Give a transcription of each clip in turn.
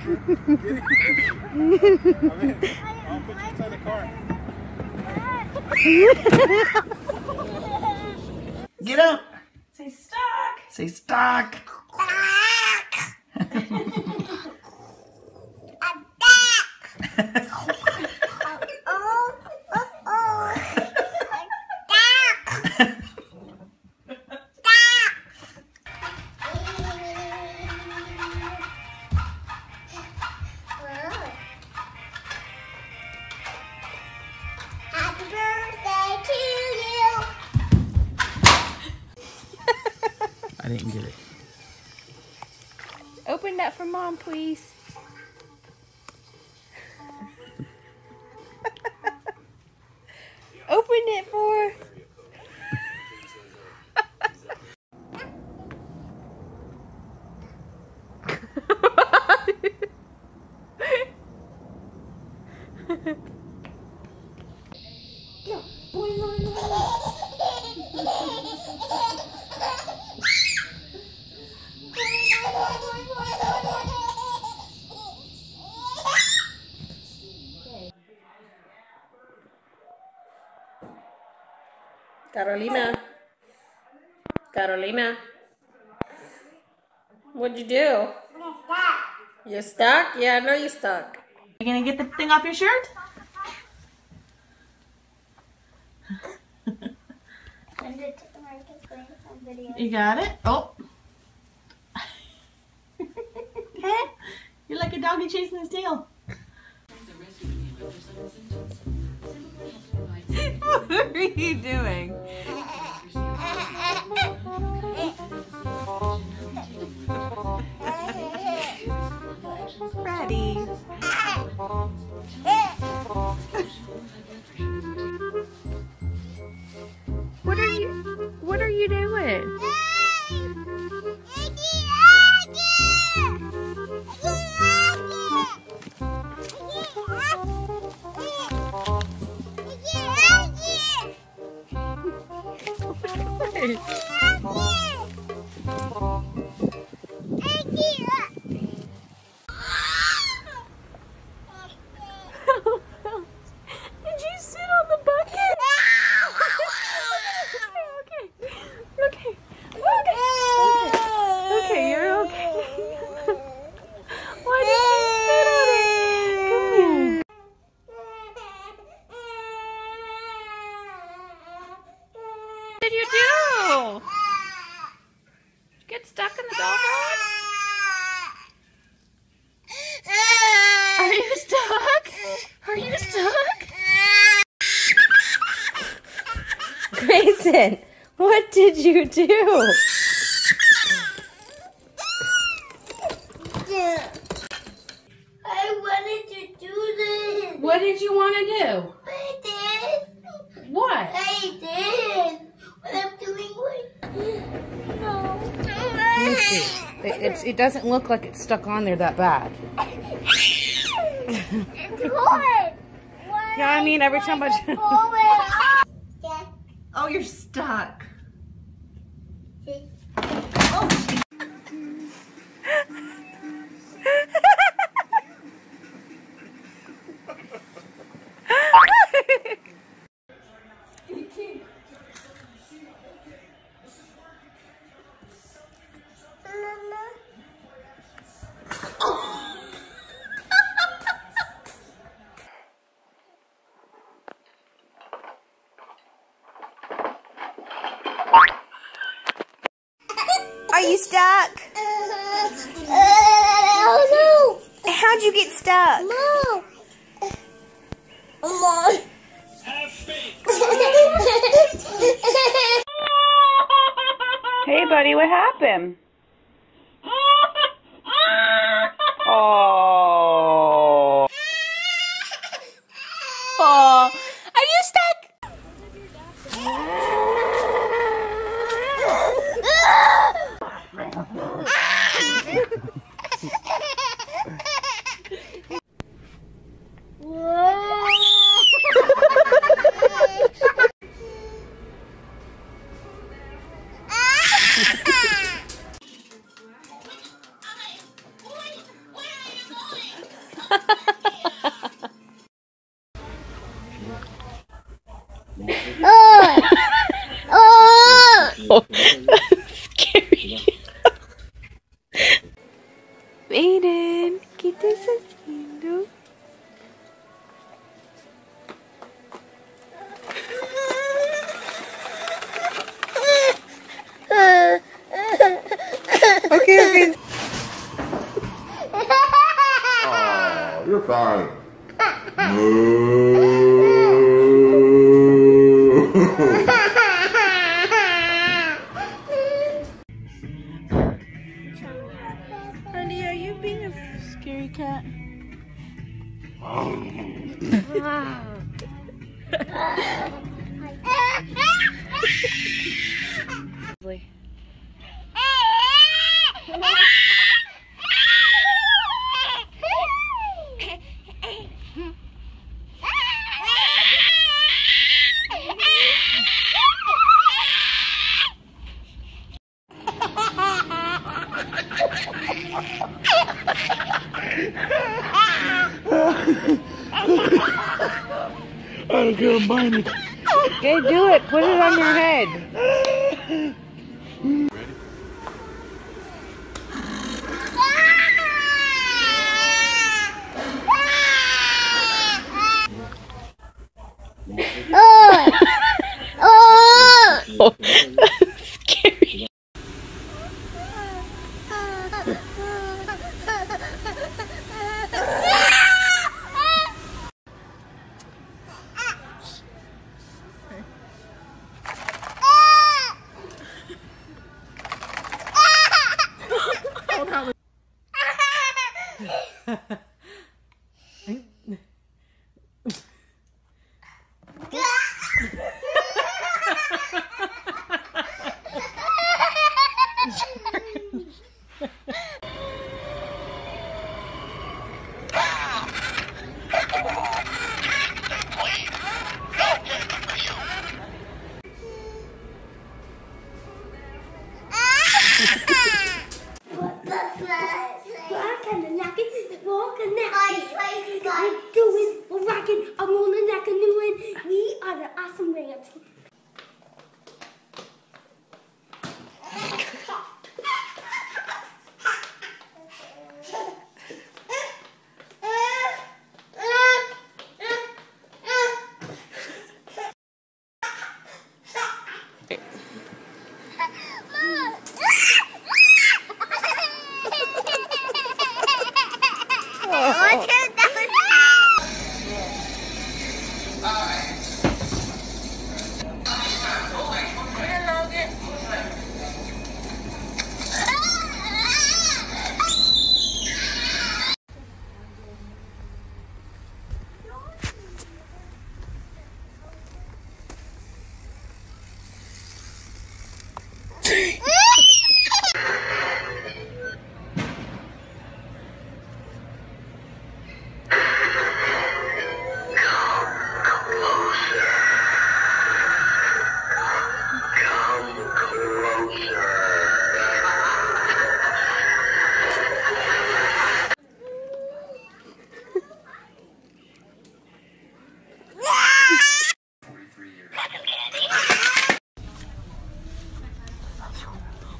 I'll put you inside the car. Get up. Say stuck. Say stuck. Happy Open that for mom, please. Open it for. Carolina. Carolina. What'd you do? You're stuck? Yeah, I know you're stuck. You gonna get the thing off your shirt? You got it? Oh. You're like a doggy chasing his tail. What are you doing? Ready. What are you what are you doing? Did you do? Get stuck in the doghouse? Are you stuck? Are you stuck? Grayson, what did you do? I wanted to do this. What did you want to do? I did. What? I did. What I'm doing right. No. Let see. It, it's, it doesn't look like it's stuck on there that bad. It's hard. Yeah, I mean, every time I... Pull it oh, you're stuck. Are you stuck? oh How'd you get stuck? no. No. Mom. Hey, buddy, what happened? Oh. Scary cat? I don't care. Okay, do it. Put it on your head. Oh! Oh! scary. Black and the knocking, knocking. We're doing, we're rocking, I'm on the knock a new one. We are the awesome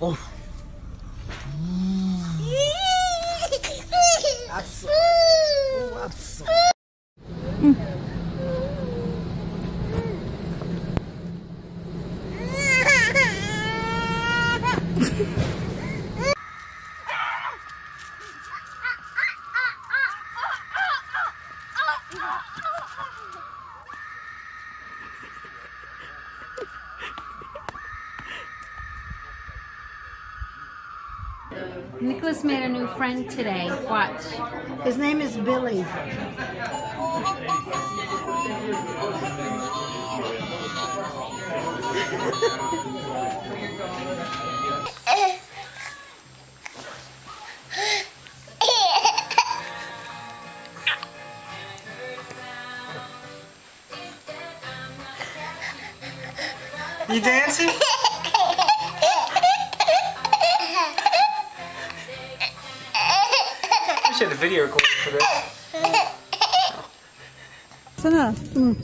オうん。そうそう Nicholas made a new friend today. Watch. His name is Billy. You dancing? Should have video for this. Sana. Mm.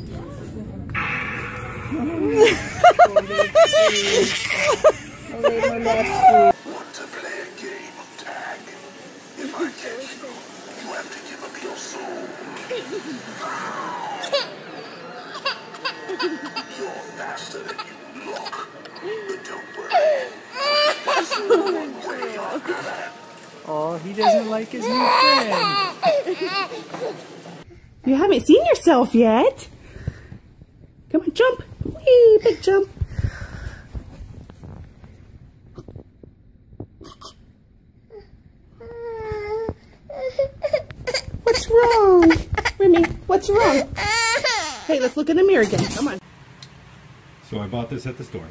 Want to play a game of tag? If I catch you, you have to give up your soul. You're faster than you look. But don't worry. There's one way that. Oh, he doesn't like his new friend. You haven't seen yourself yet. Come on, jump. Whee, big jump. What's wrong? Remy, what's wrong? Hey, let's look in the mirror again. Come on. So I bought this at the store.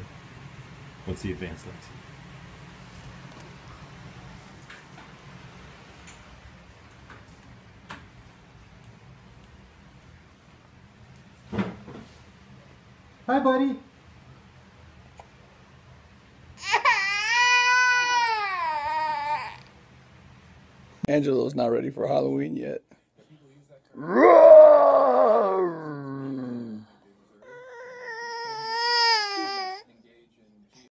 What's the advance lens? Hi, buddy. Angelo's not ready for Halloween yet.